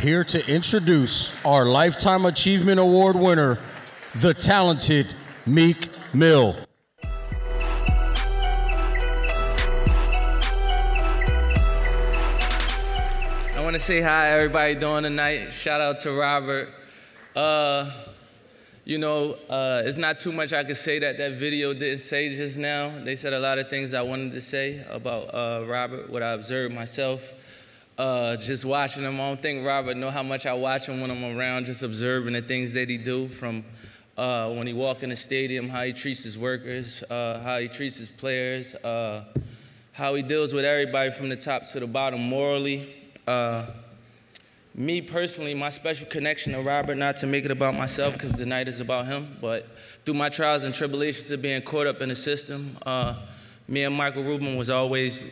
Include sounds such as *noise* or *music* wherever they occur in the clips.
here to introduce our Lifetime Achievement Award winner, the talented Meek Mill. I want to say hi, everybody doing tonight. Shout out to Robert. Uh, you know, uh, it's not too much I could say that that video didn't say just now. They said a lot of things I wanted to say about uh, Robert, what I observed myself. Uh, just watching him, I don't think Robert know how much I watch him when I'm around, just observing the things that he do from uh, when he walk in the stadium, how he treats his workers, uh, how he treats his players, uh, how he deals with everybody from the top to the bottom morally. Uh, me personally, my special connection to Robert, not to make it about myself because the night is about him, but through my trials and tribulations of being caught up in the system, uh, me and Michael Rubin was always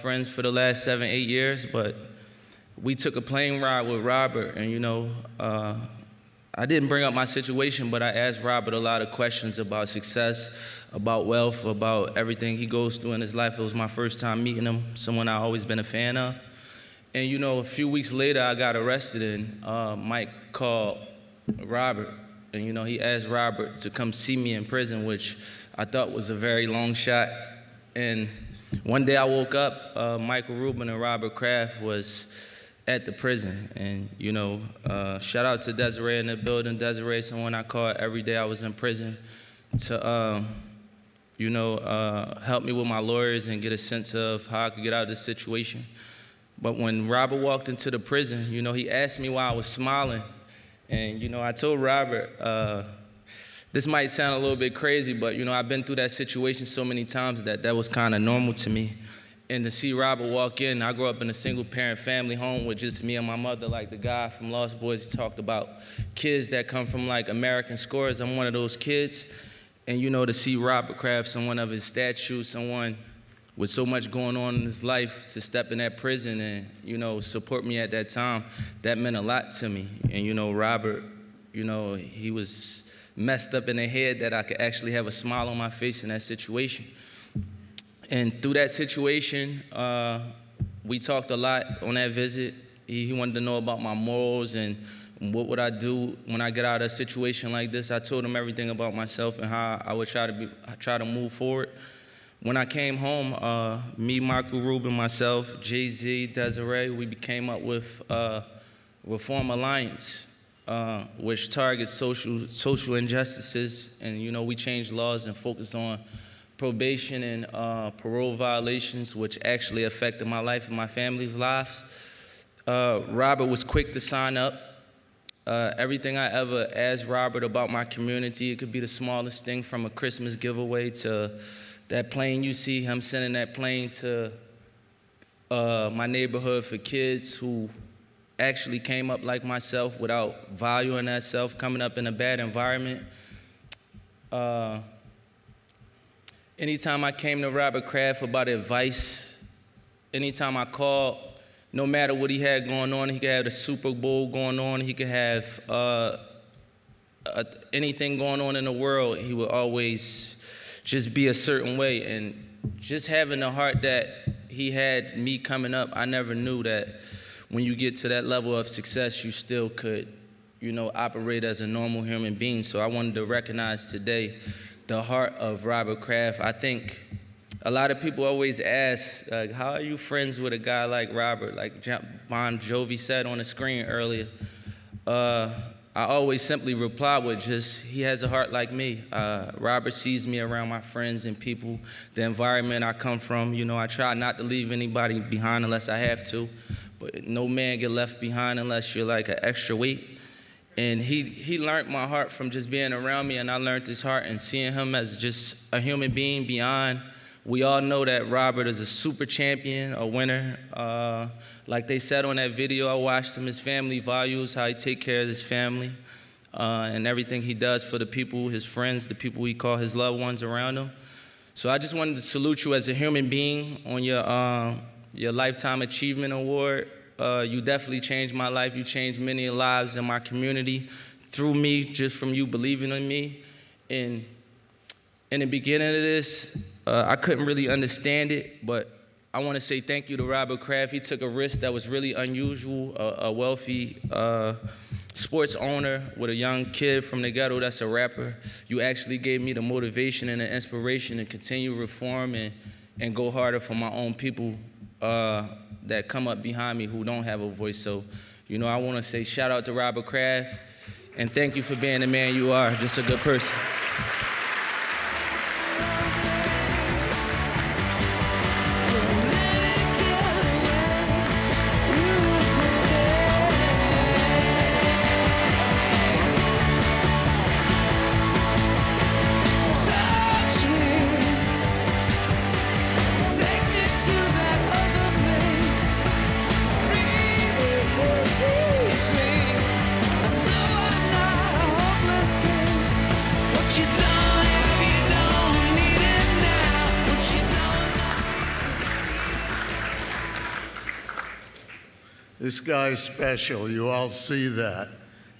friends for the last seven, eight years, but we took a plane ride with Robert, and you know, uh, I didn't bring up my situation, but I asked Robert a lot of questions about success, about wealth, about everything he goes through in his life. It was my first time meeting him, someone I've always been a fan of. And you know, a few weeks later, I got arrested, and uh, Mike called Robert, and you know, he asked Robert to come see me in prison, which I thought was a very long shot. And one day I woke up, uh, Michael Rubin and Robert Kraft was at the prison, and you know, uh, shout out to Desiree in the building. Desiree, someone I called every day I was in prison, to um, you know, uh, help me with my lawyers and get a sense of how I could get out of this situation. But when Robert walked into the prison, you know, he asked me why I was smiling. And, you know, I told Robert, uh, this might sound a little bit crazy, but, you know, I've been through that situation so many times that that was kind of normal to me. And to see Robert walk in, I grew up in a single parent family home with just me and my mother, like the guy from Lost Boys talked about kids that come from like American scores. I'm one of those kids. And, you know, to see Robert Kraft, someone of his stature, someone with so much going on in his life to step in that prison and you know support me at that time that meant a lot to me and you know robert you know he was messed up in the head that i could actually have a smile on my face in that situation and through that situation uh, we talked a lot on that visit he, he wanted to know about my morals and what would I do when I get out of a situation like this? I told him everything about myself and how I would try to be, try to move forward. When I came home, uh, me, Michael Rubin, myself, Jay Z, Desiree, we came up with uh, Reform Alliance, uh, which targets social social injustices, and you know we changed laws and focused on probation and uh, parole violations, which actually affected my life and my family's lives. Uh, Robert was quick to sign up. Uh, everything I ever asked Robert about my community, it could be the smallest thing from a Christmas giveaway to that plane you see, him sending that plane to uh, my neighborhood for kids who actually came up like myself without valuing that self, coming up in a bad environment. Anytime I came to Robert Kraft about advice, anytime I called, no matter what he had going on, he could have the Super Bowl going on, he could have uh, uh, anything going on in the world, he would always just be a certain way. And just having the heart that he had me coming up, I never knew that when you get to that level of success, you still could, you know, operate as a normal human being. So I wanted to recognize today the heart of Robert Kraft. I think a lot of people always ask, like, how are you friends with a guy like Robert? Like Bon Jovi said on the screen earlier. Uh, I always simply reply with just, he has a heart like me. Uh, Robert sees me around my friends and people, the environment I come from. You know, I try not to leave anybody behind unless I have to, but no man get left behind unless you're like an extra weight. And he, he learned my heart from just being around me, and I learned his heart and seeing him as just a human being beyond we all know that Robert is a super champion, a winner. Uh, like they said on that video I watched him, his family values, how he take care of his family, uh, and everything he does for the people, his friends, the people he call his loved ones around him. So I just wanted to salute you as a human being on your, uh, your Lifetime Achievement Award. Uh, you definitely changed my life. You changed many lives in my community through me, just from you believing in me. And in the beginning of this, uh, I couldn't really understand it, but I want to say thank you to Robert Kraft. He took a risk that was really unusual. A, a wealthy uh, sports owner with a young kid from the ghetto that's a rapper. You actually gave me the motivation and the inspiration to continue reform and, and go harder for my own people uh, that come up behind me who don't have a voice. So, you know, I want to say shout out to Robert Kraft and thank you for being the man you are, just a good person. This guy's special. You all see that.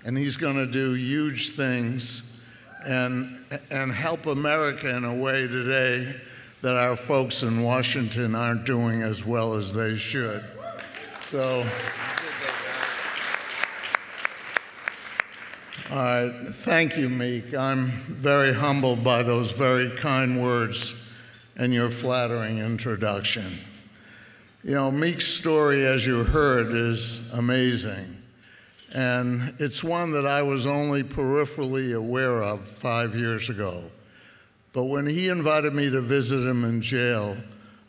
And he's going to do huge things and, and help America in a way today that our folks in Washington aren't doing as well as they should. So, all right. Thank you, Meek. I'm very humbled by those very kind words and your flattering introduction. You know, Meek's story, as you heard, is amazing. And it's one that I was only peripherally aware of five years ago. But when he invited me to visit him in jail,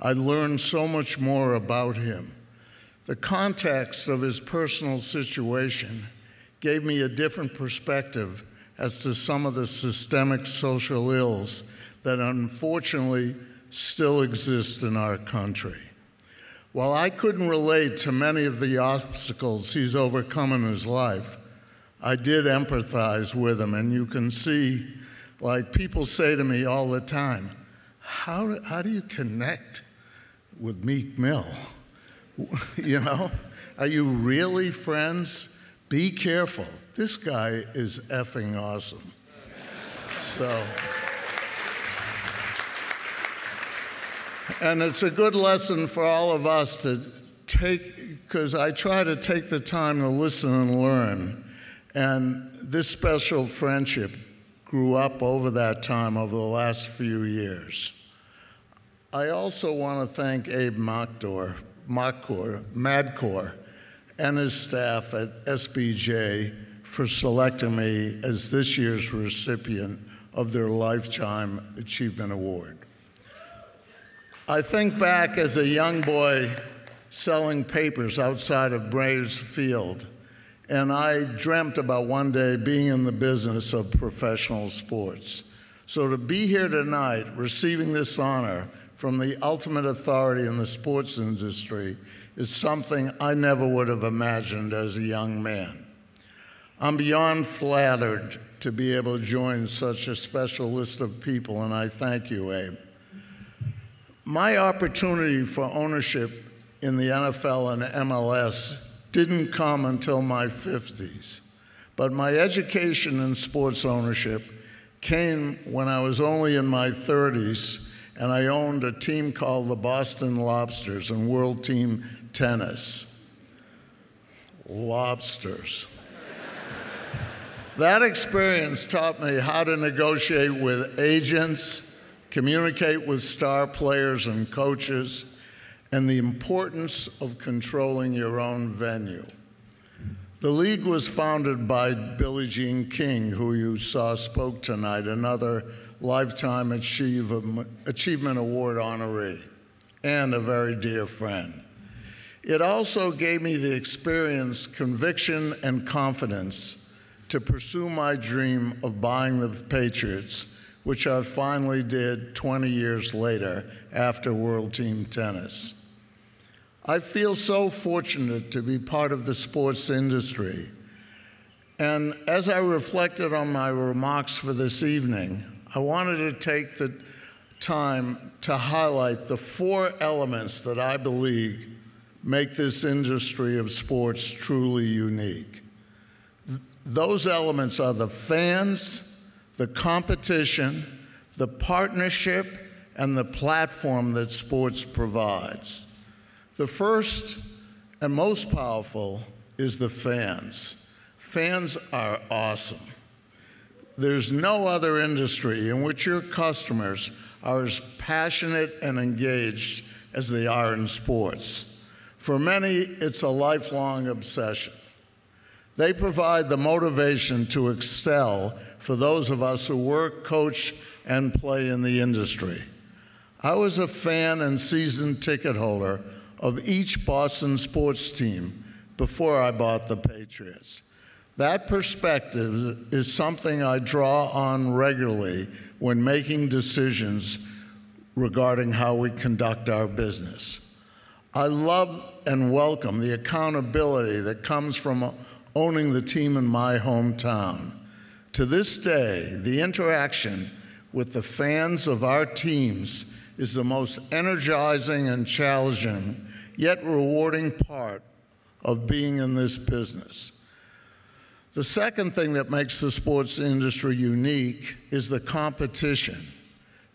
I learned so much more about him. The context of his personal situation gave me a different perspective as to some of the systemic social ills that unfortunately still exist in our country. While I couldn't relate to many of the obstacles he's overcome in his life, I did empathize with him. And you can see, like, people say to me all the time, How, how do you connect with Meek Mill? *laughs* you know, are you really friends? Be careful. This guy is effing awesome. So. And it's a good lesson for all of us to take, because I try to take the time to listen and learn. And this special friendship grew up over that time, over the last few years. I also want to thank Abe Makdor, Makor, Madkour and his staff at SBJ for selecting me as this year's recipient of their Lifetime Achievement Award. I think back as a young boy selling papers outside of Braves Field, and I dreamt about one day being in the business of professional sports. So to be here tonight receiving this honor from the ultimate authority in the sports industry is something I never would have imagined as a young man. I'm beyond flattered to be able to join such a special list of people, and I thank you, Abe. My opportunity for ownership in the NFL and MLS didn't come until my 50s, but my education in sports ownership came when I was only in my 30s and I owned a team called the Boston Lobsters in World Team Tennis. Lobsters. that experience taught me how to negotiate with agents communicate with star players and coaches, and the importance of controlling your own venue. The league was founded by Billie Jean King, who you saw spoke tonight, another Lifetime Achievement Award honoree, and a very dear friend. It also gave me the experience, conviction, and confidence to pursue my dream of buying the Patriots which I finally did 20 years later after World Team Tennis. I feel so fortunate to be part of the sports industry. And as I reflected on my remarks for this evening, I wanted to take the time to highlight the four elements that I believe make this industry of sports truly unique. Th those elements are the fans, the competition, the partnership, and the platform that sports provides. The first and most powerful is the fans. Fans are awesome. There's no other industry in which your customers are as passionate and engaged as they are in sports. For many, it's a lifelong obsession. They provide the motivation to excel for those of us who work, coach, and play in the industry. I was a fan and season ticket holder of each Boston sports team before I bought the Patriots. That perspective is something I draw on regularly when making decisions regarding how we conduct our business. I love and welcome the accountability that comes from owning the team in my hometown. To this day, the interaction with the fans of our teams is the most energizing and challenging, yet rewarding part of being in this business. The second thing that makes the sports industry unique is the competition.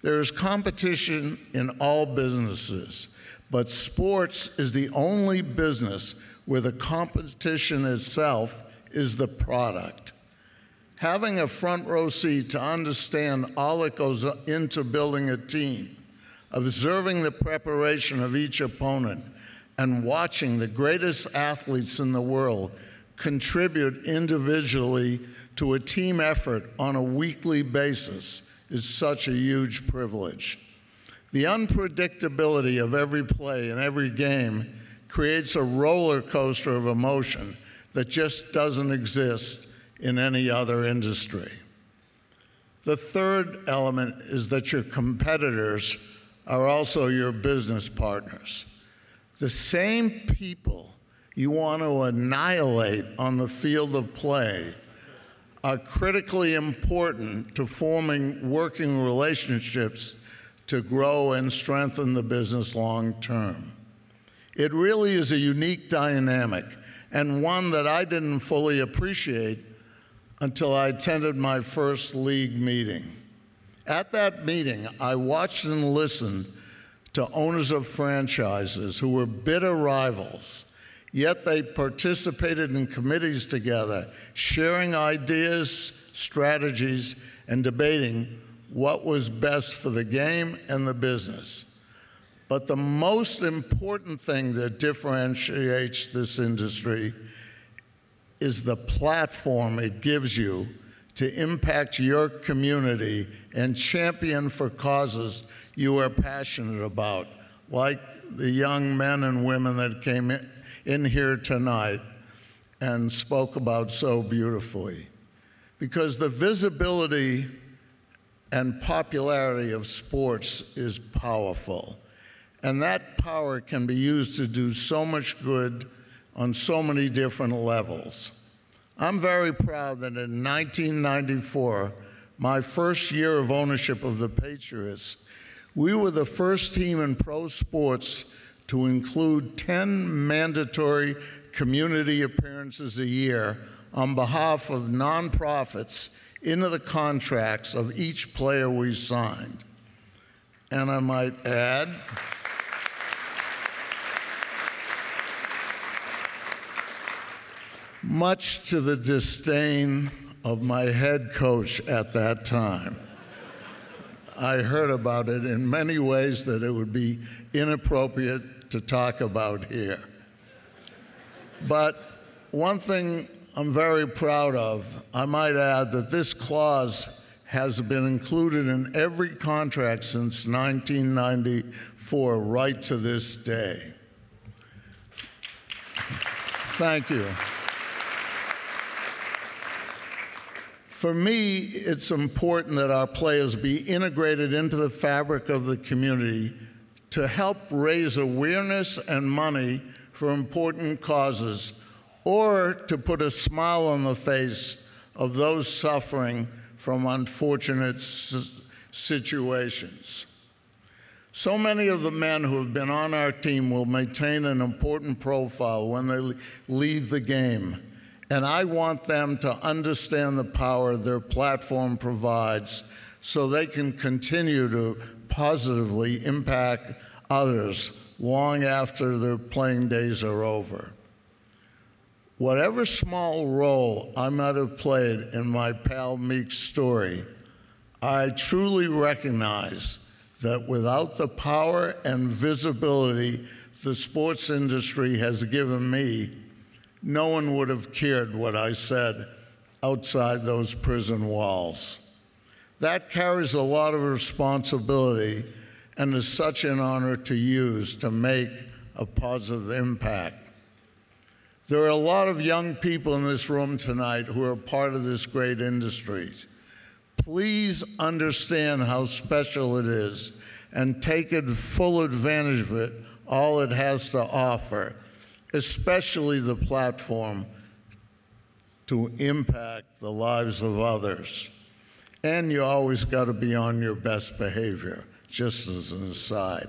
There is competition in all businesses, but sports is the only business where the competition itself is the product. Having a front row seat to understand all that goes into building a team, observing the preparation of each opponent, and watching the greatest athletes in the world contribute individually to a team effort on a weekly basis is such a huge privilege. The unpredictability of every play and every game creates a roller coaster of emotion that just doesn't exist in any other industry. The third element is that your competitors are also your business partners. The same people you want to annihilate on the field of play are critically important to forming working relationships to grow and strengthen the business long term. It really is a unique dynamic and one that I didn't fully appreciate until I attended my first league meeting. At that meeting, I watched and listened to owners of franchises who were bitter rivals, yet they participated in committees together, sharing ideas, strategies, and debating what was best for the game and the business. But the most important thing that differentiates this industry is the platform it gives you to impact your community and champion for causes you are passionate about, like the young men and women that came in here tonight and spoke about so beautifully. Because the visibility and popularity of sports is powerful. And that power can be used to do so much good on so many different levels. I'm very proud that in 1994, my first year of ownership of the Patriots, we were the first team in pro sports to include 10 mandatory community appearances a year on behalf of nonprofits into the contracts of each player we signed. And I might add, much to the disdain of my head coach at that time. I heard about it in many ways that it would be inappropriate to talk about here. But one thing I'm very proud of, I might add that this clause has been included in every contract since 1994, right to this day. Thank you. For me, it's important that our players be integrated into the fabric of the community to help raise awareness and money for important causes or to put a smile on the face of those suffering from unfortunate situations. So many of the men who have been on our team will maintain an important profile when they leave the game. And I want them to understand the power their platform provides so they can continue to positively impact others long after their playing days are over. Whatever small role I might have played in my pal Meek's story, I truly recognize that without the power and visibility the sports industry has given me, no one would have cared what I said outside those prison walls. That carries a lot of responsibility and is such an honor to use to make a positive impact. There are a lot of young people in this room tonight who are part of this great industry. Please understand how special it is and take full advantage of it, all it has to offer, especially the platform to impact the lives of others. And you always got to be on your best behavior, just as an aside.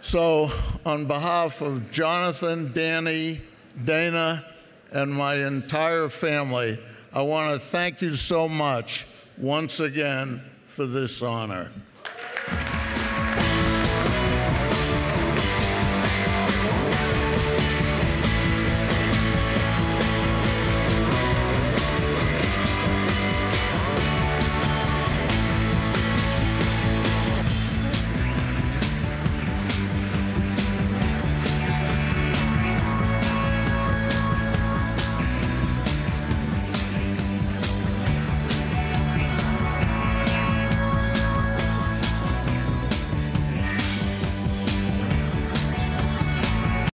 So, on behalf of Jonathan, Danny, Dana, and my entire family, I want to thank you so much once again for this honor.